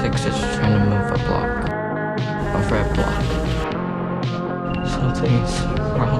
Six is trying to move a block. A red block. Something's wrong.